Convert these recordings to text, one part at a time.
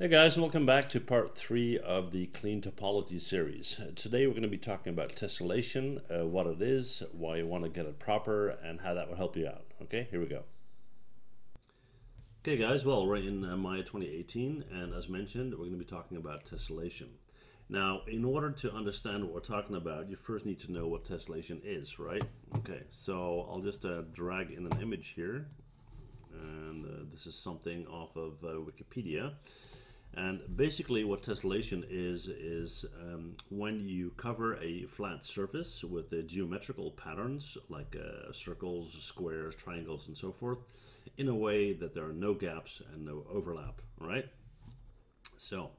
Hey guys, welcome back to part three of the Clean Topology series. Uh, Today we're going to be talking about tessellation, uh, what it is, why you want to get it proper, and how that will help you out. Okay, here we go. Okay guys, well we're in uh, Maya 2018 and as mentioned we're going to be talking about tessellation. Now in order to understand what we're talking about you first need to know what tessellation is, right? Okay, so I'll just uh, drag in an image here and uh, this is something off of uh, Wikipedia. And basically, what tessellation is is um, when you cover a flat surface with the geometrical patterns like uh, circles, squares, triangles, and so forth, in a way that there are no gaps and no overlap. Right. So,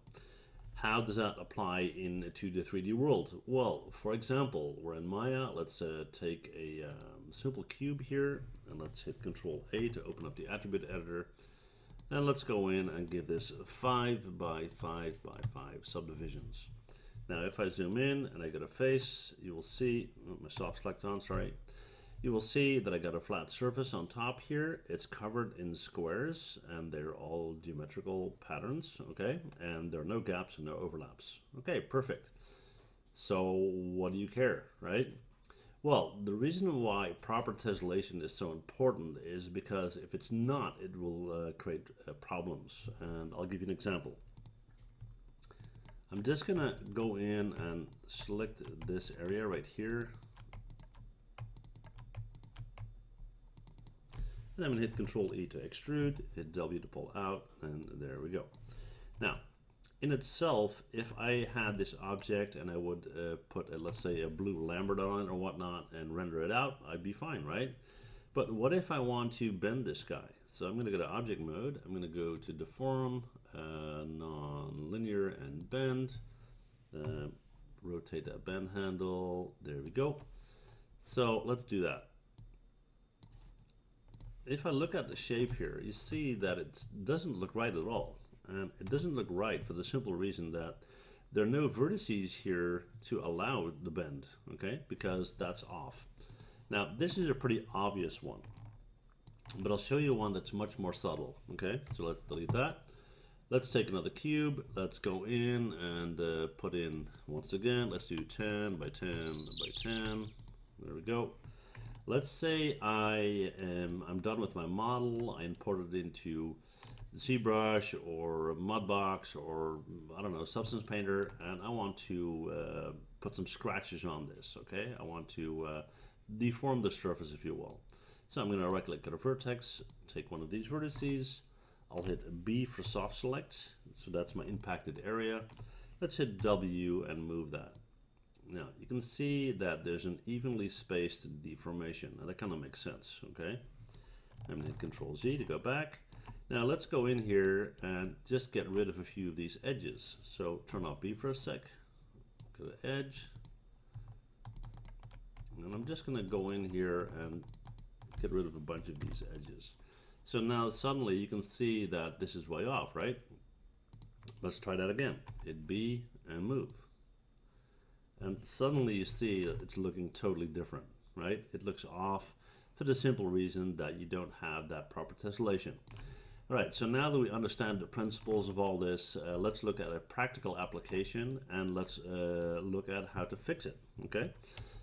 how does that apply in into the 3D world? Well, for example, we're in Maya. Let's uh, take a um, simple cube here, and let's hit Control A to open up the attribute editor. And let's go in and give this 5 by 5 by 5 subdivisions. Now if I zoom in and I go to face, you will see, oh, my soft select on, sorry. You will see that I got a flat surface on top here. It's covered in squares and they're all geometrical patterns, okay? And there are no gaps and no overlaps. Okay, perfect. So what do you care, right? Well, the reason why proper tessellation is so important is because if it's not, it will uh, create uh, problems. And I'll give you an example. I'm just gonna go in and select this area right here. And I'm gonna hit Control E to extrude, hit W to pull out, and there we go. Now, in itself, if I had this object and I would uh, put, a, let's say, a blue Lambert on it or whatnot and render it out, I'd be fine, right? But what if I want to bend this guy? So I'm going to go to object mode. I'm going to go to deform, uh, non-linear, and bend. Uh, rotate that bend handle. There we go. So let's do that. If I look at the shape here, you see that it doesn't look right at all and it doesn't look right for the simple reason that there are no vertices here to allow the bend, okay, because that's off. Now, this is a pretty obvious one, but I'll show you one that's much more subtle, okay? So let's delete that. Let's take another cube. Let's go in and uh, put in, once again, let's do 10 by 10 by 10. There we go. Let's say I am I'm done with my model. I import it into ZBrush or Mudbox or I don't know Substance Painter, and I want to uh, put some scratches on this. Okay, I want to uh, deform the surface, if you will. So I'm going to right-click on a vertex, take one of these vertices. I'll hit B for soft select, so that's my impacted area. Let's hit W and move that. Now you can see that there's an evenly spaced deformation, and that kind of makes sense. Okay, I'm going to hit Control Z to go back. Now let's go in here and just get rid of a few of these edges. So turn off B for a sec, go to edge, and I'm just going to go in here and get rid of a bunch of these edges. So now suddenly you can see that this is way off, right? Let's try that again. Hit B and move. And suddenly you see it's looking totally different, right? It looks off for the simple reason that you don't have that proper tessellation. All right, so now that we understand the principles of all this, uh, let's look at a practical application and let's uh, look at how to fix it, okay?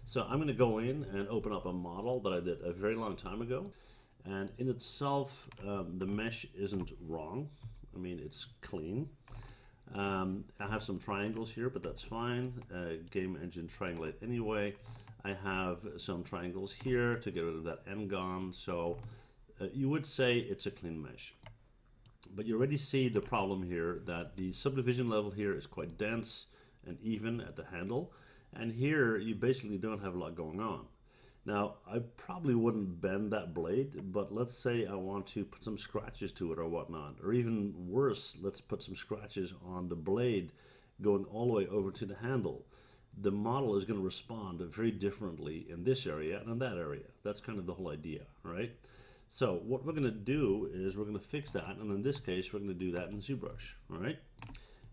So I'm gonna go in and open up a model that I did a very long time ago. And in itself, um, the mesh isn't wrong. I mean, it's clean. Um, I have some triangles here, but that's fine. Uh, game engine triangulate anyway. I have some triangles here to get rid of that n-gon. So uh, you would say it's a clean mesh. But you already see the problem here that the subdivision level here is quite dense and even at the handle. And here you basically don't have a lot going on. Now, I probably wouldn't bend that blade, but let's say I want to put some scratches to it or whatnot. Or even worse, let's put some scratches on the blade going all the way over to the handle. The model is going to respond very differently in this area and in that area. That's kind of the whole idea, right? So what we're going to do is we're going to fix that, and in this case, we're going to do that in ZBrush, all right?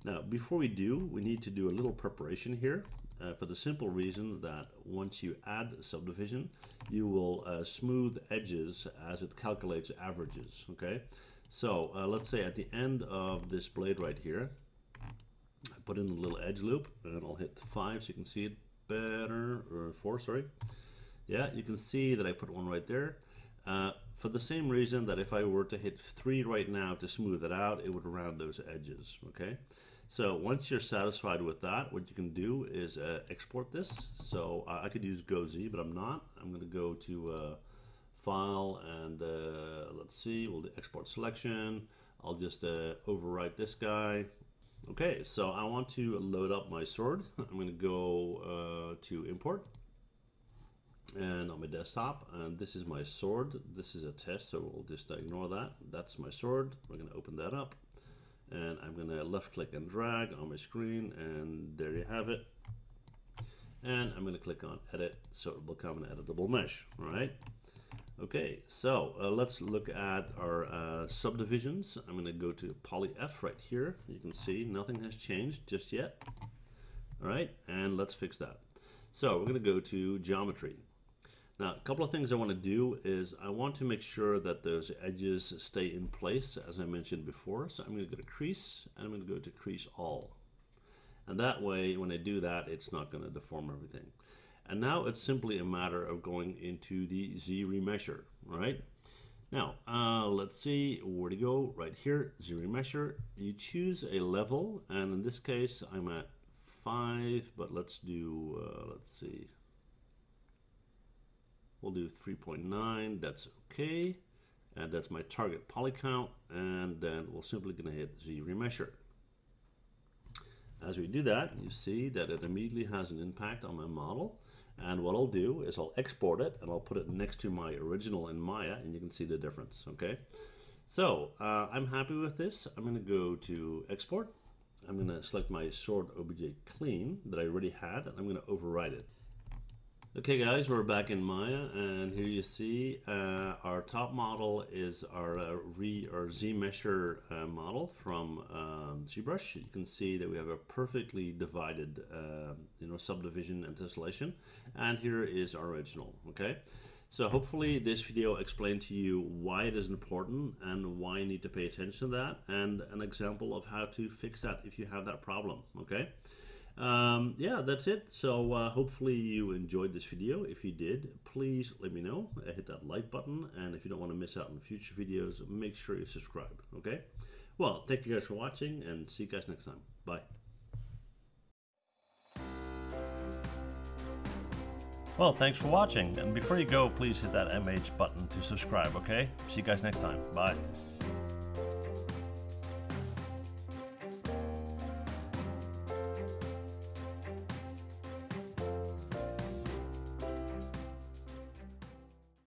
Now, before we do, we need to do a little preparation here uh, for the simple reason that once you add subdivision, you will uh, smooth edges as it calculates averages, okay? So uh, let's say at the end of this blade right here, I put in a little edge loop and I'll hit five so you can see it better, or four, sorry. Yeah, you can see that I put one right there. Uh, for the same reason that if I were to hit three right now to smooth it out, it would round those edges, okay? So once you're satisfied with that, what you can do is uh, export this. So I could use GoZ, but I'm not. I'm gonna go to uh, File and uh, let's see, we'll do export selection. I'll just uh, overwrite this guy. Okay, so I want to load up my sword. I'm gonna go uh, to import and on my desktop and this is my sword. This is a test so we'll just ignore that. That's my sword. We're going to open that up and I'm going to left click and drag on my screen and there you have it. And I'm going to click on edit so it will become an editable mesh right? Okay so uh, let's look at our uh, subdivisions. I'm going to go to poly F right here. You can see nothing has changed just yet. All right and let's fix that. So we're going to go to geometry now, a couple of things I want to do is I want to make sure that those edges stay in place, as I mentioned before. So I'm going to go to crease, and I'm going to go to crease all. And that way, when I do that, it's not going to deform everything. And now it's simply a matter of going into the ZRemesher, right? Now, uh, let's see where to go. Right here, ZRemesher. You choose a level, and in this case, I'm at 5, but let's do, uh, let's see, We'll do 3.9, that's okay. And that's my target poly count. And then we're simply gonna hit ZRemesher. As we do that, you see that it immediately has an impact on my model. And what I'll do is I'll export it and I'll put it next to my original in Maya and you can see the difference, okay? So uh, I'm happy with this. I'm gonna go to export. I'm gonna select my sword obj clean that I already had and I'm gonna override it. Okay guys, we're back in Maya and here you see uh, our top model is our uh, re or Z mesher uh, model from um, ZBrush. You can see that we have a perfectly divided um, you know subdivision and tessellation and here is our original okay so hopefully this video explained to you why it is important and why you need to pay attention to that and an example of how to fix that if you have that problem okay um, yeah, that's it. So uh, hopefully you enjoyed this video. If you did, please let me know. Uh, hit that like button. And if you don't want to miss out on future videos, make sure you subscribe. Okay? Well, thank you guys for watching and see you guys next time. Bye. Well, thanks for watching. And before you go, please hit that MH button to subscribe, okay? See you guys next time. Bye.